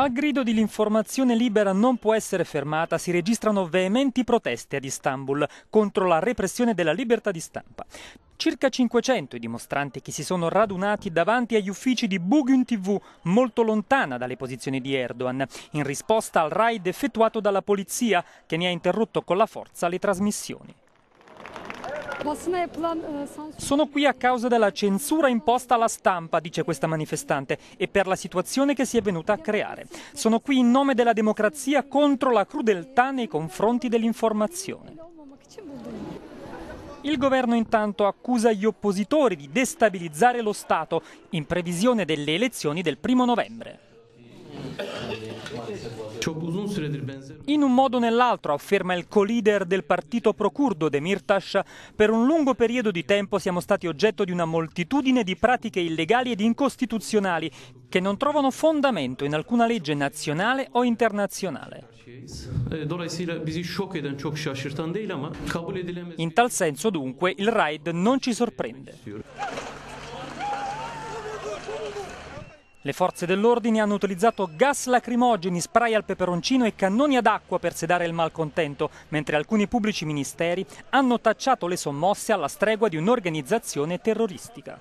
Al grido di l'informazione libera non può essere fermata si registrano veementi proteste ad Istanbul contro la repressione della libertà di stampa. Circa 500 i dimostranti che si sono radunati davanti agli uffici di Bugün TV, molto lontana dalle posizioni di Erdogan, in risposta al raid effettuato dalla polizia che ne ha interrotto con la forza le trasmissioni. Sono qui a causa della censura imposta alla stampa, dice questa manifestante, e per la situazione che si è venuta a creare. Sono qui in nome della democrazia contro la crudeltà nei confronti dell'informazione. Il governo intanto accusa gli oppositori di destabilizzare lo Stato in previsione delle elezioni del primo novembre. In un modo o nell'altro, afferma il co-leader del partito procurdo Demirtas, per un lungo periodo di tempo siamo stati oggetto di una moltitudine di pratiche illegali ed incostituzionali che non trovano fondamento in alcuna legge nazionale o internazionale. In tal senso dunque il raid non ci sorprende. Le forze dell'ordine hanno utilizzato gas lacrimogeni, spray al peperoncino e cannoni ad acqua per sedare il malcontento, mentre alcuni pubblici ministeri hanno tacciato le sommosse alla stregua di un'organizzazione terroristica.